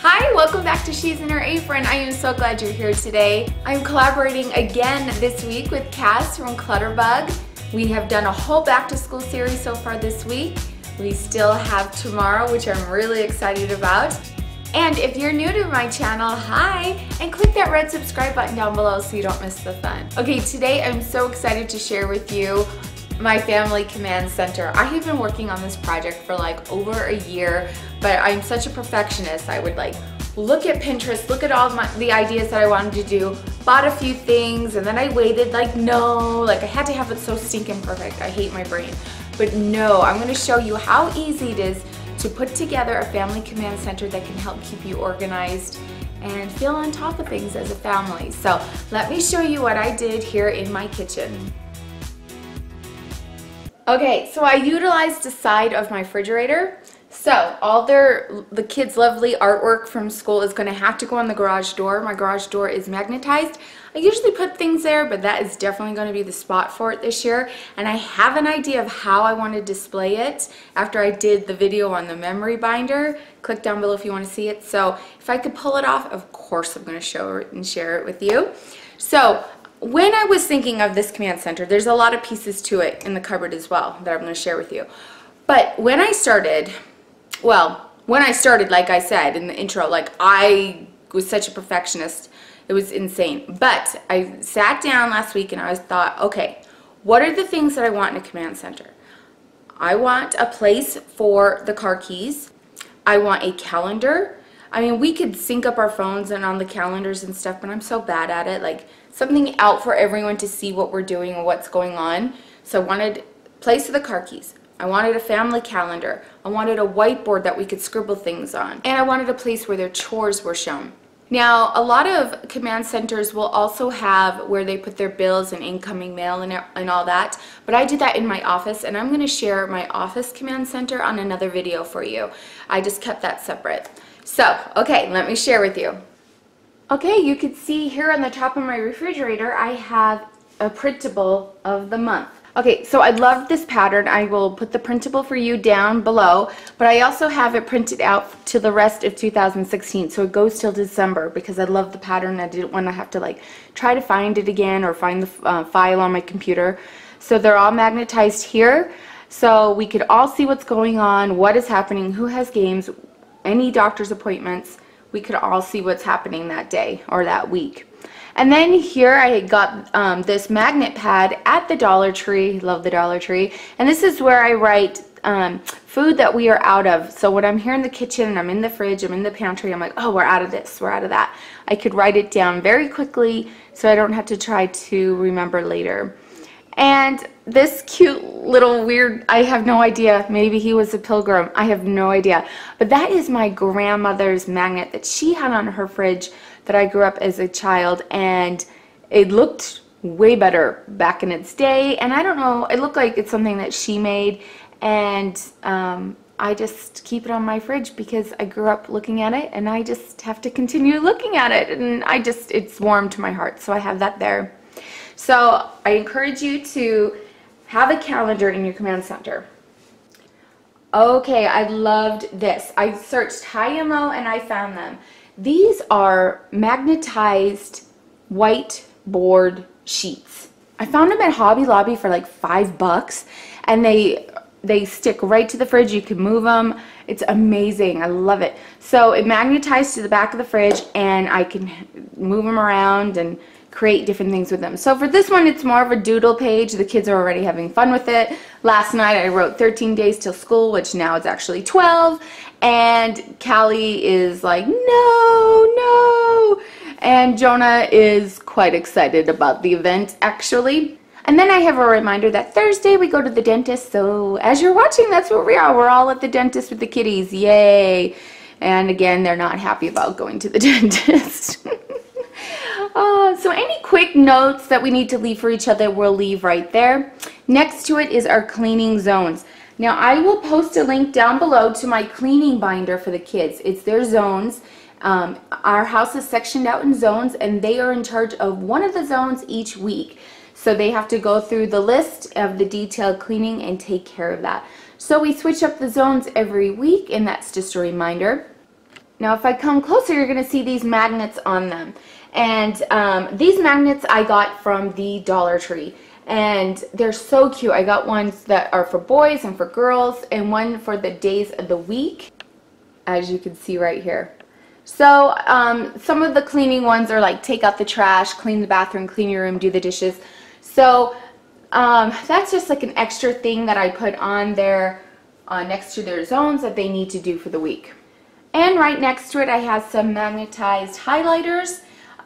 Hi, welcome back to She's in Her Apron. I am so glad you're here today. I'm collaborating again this week with Cass from Clutterbug. We have done a whole back to school series so far this week. We still have tomorrow, which I'm really excited about. And if you're new to my channel, hi, and click that red subscribe button down below so you don't miss the fun. Okay, today I'm so excited to share with you my family command center. I have been working on this project for like over a year, but I'm such a perfectionist. I would like look at Pinterest, look at all my, the ideas that I wanted to do, bought a few things, and then I waited like, no, like I had to have it so stinking perfect. I hate my brain. But no, I'm gonna show you how easy it is to put together a family command center that can help keep you organized and feel on top of things as a family. So let me show you what I did here in my kitchen. Okay, so I utilized the side of my refrigerator. So all their, the kids' lovely artwork from school is gonna have to go on the garage door. My garage door is magnetized. I usually put things there, but that is definitely gonna be the spot for it this year. And I have an idea of how I wanna display it after I did the video on the memory binder. Click down below if you wanna see it. So if I could pull it off, of course I'm gonna show it and share it with you. So when I was thinking of this command center, there's a lot of pieces to it in the cupboard as well that I'm going to share with you. But when I started, well, when I started, like I said in the intro, like I was such a perfectionist. It was insane. But I sat down last week and I thought, okay, what are the things that I want in a command center? I want a place for the car keys. I want a calendar. I mean, we could sync up our phones and on the calendars and stuff, but I'm so bad at it. Like, something out for everyone to see what we're doing and what's going on. So I wanted place of the car keys. I wanted a family calendar. I wanted a whiteboard that we could scribble things on. And I wanted a place where their chores were shown. Now, a lot of command centers will also have where they put their bills and incoming mail and, and all that, but I do that in my office and I'm going to share my office command center on another video for you. I just kept that separate. So, okay, let me share with you. Okay, you can see here on the top of my refrigerator, I have a printable of the month. Okay, so I love this pattern. I will put the printable for you down below, but I also have it printed out to the rest of 2016, so it goes till December because I love the pattern. I didn't want to have to like try to find it again or find the uh, file on my computer. So they're all magnetized here, so we could all see what's going on, what is happening, who has games, any doctor's appointments, we could all see what's happening that day or that week. And then here I got um, this magnet pad at the Dollar Tree. Love the Dollar Tree. And this is where I write um, food that we are out of. So when I'm here in the kitchen and I'm in the fridge, I'm in the pantry, I'm like, oh, we're out of this, we're out of that. I could write it down very quickly so I don't have to try to remember later. And this cute little weird, I have no idea, maybe he was a pilgrim, I have no idea. But that is my grandmother's magnet that she had on her fridge that I grew up as a child. And it looked way better back in its day. And I don't know, it looked like it's something that she made. And um, I just keep it on my fridge because I grew up looking at it and I just have to continue looking at it. And I just, it's warm to my heart. So I have that there. So I encourage you to have a calendar in your command center. Okay, I loved this. I searched high and low and I found them. These are magnetized whiteboard sheets. I found them at Hobby Lobby for like five bucks and they they stick right to the fridge. You can move them. It's amazing. I love it. So it magnetized to the back of the fridge and I can move them around and create different things with them. So for this one, it's more of a doodle page. The kids are already having fun with it. Last night I wrote 13 days till school, which now it's actually 12. And Callie is like, no, no. And Jonah is quite excited about the event, actually. And then I have a reminder that Thursday we go to the dentist. So as you're watching, that's what we are. We're all at the dentist with the kitties. Yay. And again, they're not happy about going to the dentist. Uh, so any quick notes that we need to leave for each other, we'll leave right there. Next to it is our cleaning zones. Now I will post a link down below to my cleaning binder for the kids. It's their zones. Um, our house is sectioned out in zones and they are in charge of one of the zones each week. So they have to go through the list of the detailed cleaning and take care of that. So we switch up the zones every week and that's just a reminder. Now if I come closer, you're going to see these magnets on them. And um, these magnets I got from the Dollar Tree. And they're so cute. I got ones that are for boys and for girls and one for the days of the week, as you can see right here. So um, some of the cleaning ones are like take out the trash, clean the bathroom, clean your room, do the dishes. So um, that's just like an extra thing that I put on there uh, next to their zones that they need to do for the week. And right next to it I have some magnetized highlighters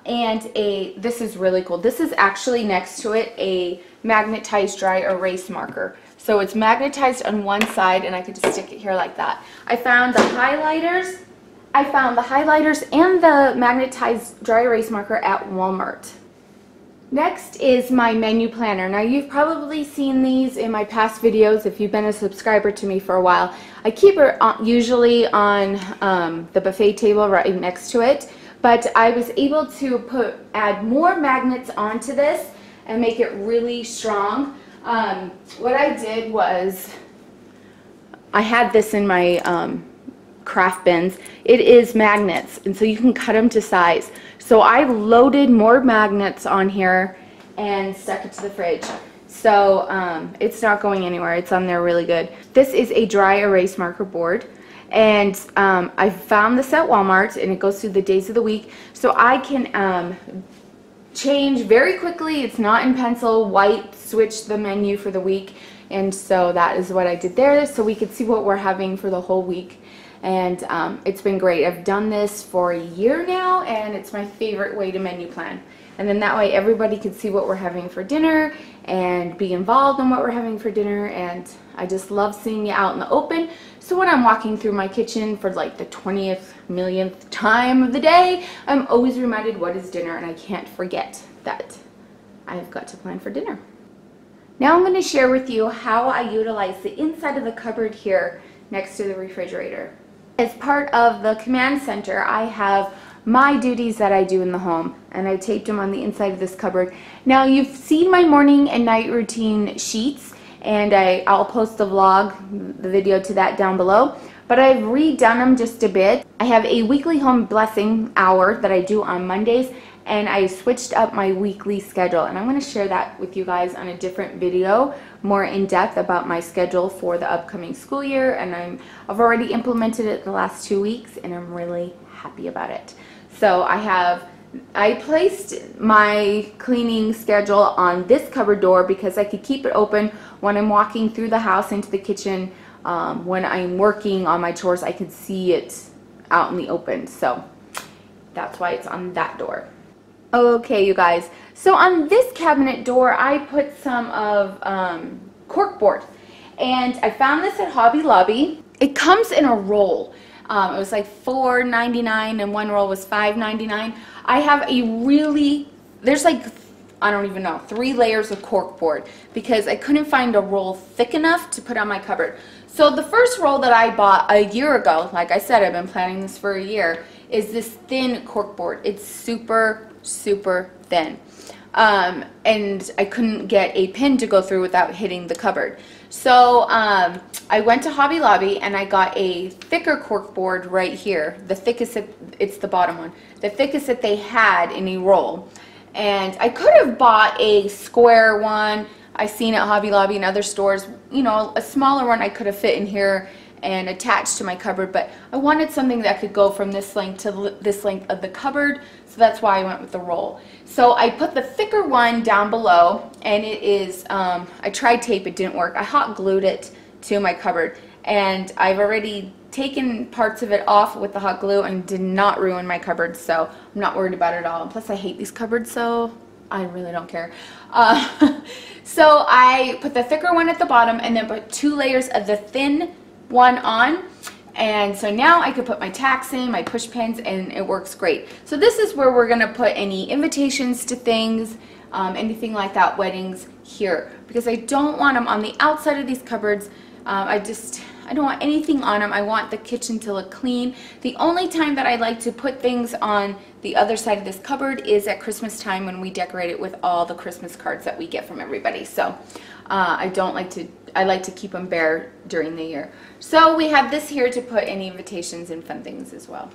and a, this is really cool. This is actually next to it a magnetized dry erase marker. So it's magnetized on one side and I could just stick it here like that. I found the highlighters, I found the highlighters and the magnetized dry erase marker at Walmart. Next is my menu planner. Now you've probably seen these in my past videos if you've been a subscriber to me for a while. I keep it usually on um, the buffet table right next to it, but I was able to put add more magnets onto this and make it really strong. Um, what I did was I had this in my um, craft bins. It is magnets, and so you can cut them to size. So I loaded more magnets on here and stuck it to the fridge. So um, it's not going anywhere. It's on there really good. This is a dry erase marker board. And um, I found this at Walmart and it goes through the days of the week. So I can um, change very quickly. It's not in pencil, white, switch the menu for the week. And so that is what I did there so we could see what we're having for the whole week and um, it's been great. I've done this for a year now and it's my favorite way to menu plan. And then that way everybody can see what we're having for dinner and be involved in what we're having for dinner and I just love seeing it out in the open. So when I'm walking through my kitchen for like the 20th millionth time of the day, I'm always reminded what is dinner and I can't forget that I've got to plan for dinner. Now I'm going to share with you how I utilize the inside of the cupboard here next to the refrigerator. As part of the command center, I have my duties that I do in the home and I taped them on the inside of this cupboard. Now you've seen my morning and night routine sheets and I, I'll post the vlog, the video to that down below. But I've redone them just a bit. I have a weekly home blessing hour that I do on Mondays and I switched up my weekly schedule. And I'm going to share that with you guys on a different video more in depth about my schedule for the upcoming school year. And I'm I've already implemented it the last two weeks and I'm really happy about it. So I have I placed my cleaning schedule on this cupboard door because I could keep it open when I'm walking through the house into the kitchen. Um, when I'm working on my chores I could see it out in the open. So that's why it's on that door Okay, you guys. So on this cabinet door, I put some of um, cork board. And I found this at Hobby Lobby. It comes in a roll. Um, it was like $4.99 and one roll was $5.99. I have a really, there's like, I don't even know, three layers of cork board because I couldn't find a roll thick enough to put on my cupboard. So the first roll that I bought a year ago, like I said, I've been planning this for a year, is this thin cork board. It's super super thin. Um, and I couldn't get a pin to go through without hitting the cupboard. So um, I went to Hobby Lobby and I got a thicker cork board right here, the thickest, that, it's the bottom one, the thickest that they had in a roll. And I could have bought a square one, I've seen at Hobby Lobby and other stores, you know, a smaller one I could have fit in here and attached to my cupboard, but I wanted something that could go from this length to this length of the cupboard, so that's why I went with the roll. So I put the thicker one down below, and it is, um, I tried tape, it didn't work. I hot glued it to my cupboard, and I've already taken parts of it off with the hot glue and did not ruin my cupboard, so I'm not worried about it at all. plus I hate these cupboards, so I really don't care. Uh, so I put the thicker one at the bottom and then put two layers of the thin one on. And so now I could put my tacks in, my push pins, and it works great. So this is where we're gonna put any invitations to things, um, anything like that, weddings here. Because I don't want them on the outside of these cupboards. Um, I just, I don't want anything on them. I want the kitchen to look clean. The only time that I like to put things on the other side of this cupboard is at Christmas time when we decorate it with all the Christmas cards that we get from everybody. So uh, I don't like to, I like to keep them bare during the year. So we have this here to put any invitations and fun things as well.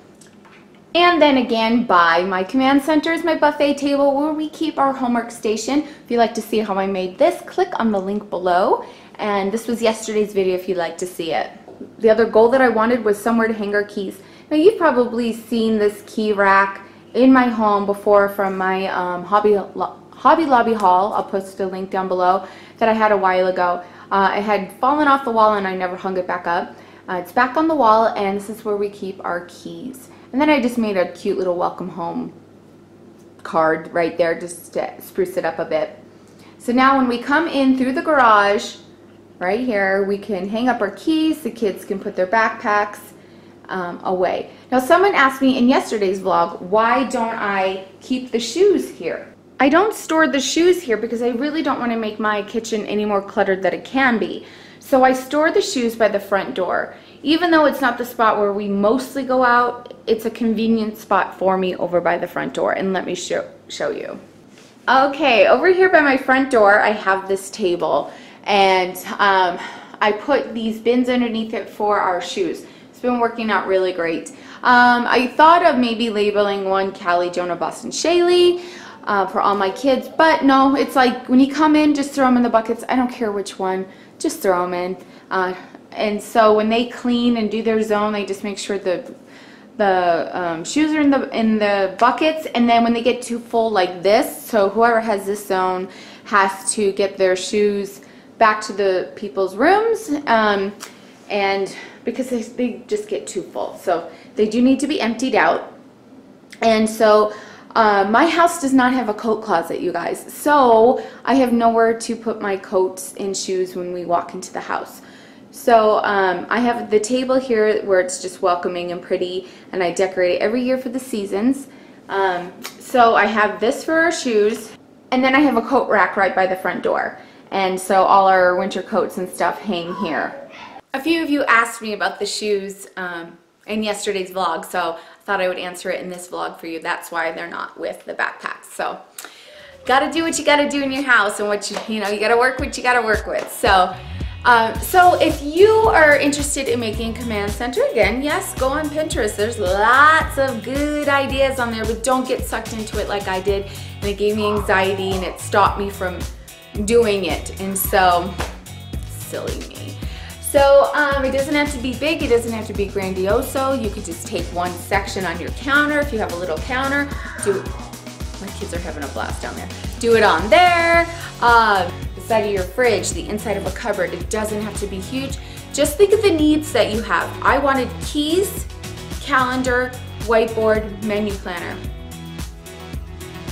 And then again by my command center is my buffet table where we keep our homework station. If you'd like to see how I made this, click on the link below. And this was yesterday's video if you'd like to see it. The other goal that I wanted was somewhere to hang our keys. Now you've probably seen this key rack in my home before from my um, Hobby, Hobby Lobby haul. I'll post a link down below that I had a while ago. Uh, it had fallen off the wall and I never hung it back up. Uh, it's back on the wall and this is where we keep our keys. And then I just made a cute little welcome home card right there just to spruce it up a bit. So now when we come in through the garage, right here, we can hang up our keys. The kids can put their backpacks um, away. Now someone asked me in yesterday's vlog, why don't I keep the shoes here? I don't store the shoes here because I really don't want to make my kitchen any more cluttered than it can be. So I store the shoes by the front door. Even though it's not the spot where we mostly go out, it's a convenient spot for me over by the front door. And let me show, show you. Okay, over here by my front door, I have this table. And um, I put these bins underneath it for our shoes. It's been working out really great. Um, I thought of maybe labeling one Callie, Jonah, Boston, Shaylee uh, for all my kids, but no, it's like when you come in, just throw them in the buckets. I don't care which one, just throw them in. Uh, and so when they clean and do their zone, they just make sure the the um, shoes are in the in the buckets, and then when they get too full like this, so whoever has this zone has to get their shoes back to the people's rooms, um, and because they, they just get too full. So they do need to be emptied out. And so uh, my house does not have a coat closet, you guys. So I have nowhere to put my coats and shoes when we walk into the house. So um, I have the table here where it's just welcoming and pretty and I decorate it every year for the seasons. Um, so I have this for our shoes and then I have a coat rack right by the front door. And so all our winter coats and stuff hang here. A few of you asked me about the shoes um, in yesterday's vlog, so I thought I would answer it in this vlog for you. That's why they're not with the backpacks. So, gotta do what you gotta do in your house and what you, you know, you gotta work what you gotta work with. So, um, so if you are interested in making command center, again, yes, go on Pinterest. There's lots of good ideas on there, but don't get sucked into it like I did. And it gave me anxiety and it stopped me from doing it. And so, silly me. So um, it doesn't have to be big, it doesn't have to be grandioso. You could just take one section on your counter if you have a little counter. Do it. My kids are having a blast down there. Do it on there, uh, the side of your fridge, the inside of a cupboard. It doesn't have to be huge. Just think of the needs that you have. I wanted keys, calendar, whiteboard, menu planner.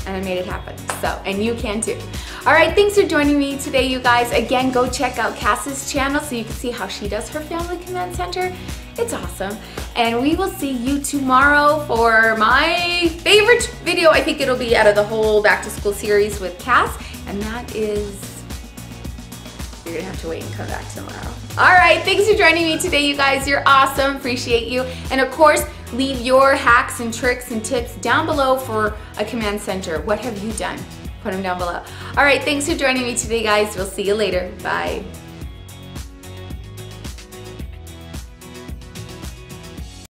And I made it happen. So, and you can too. All right, thanks for joining me today, you guys. Again, go check out Cass's channel so you can see how she does her Family Command Center. It's awesome. And we will see you tomorrow for my favorite video. I think it'll be out of the whole back to school series with Cass. And that is, you're gonna have to wait and come back tomorrow. All right, thanks for joining me today, you guys. You're awesome, appreciate you. And of course, leave your hacks and tricks and tips down below for a command center. What have you done? Put them down below. All right, thanks for joining me today, guys. We'll see you later. Bye.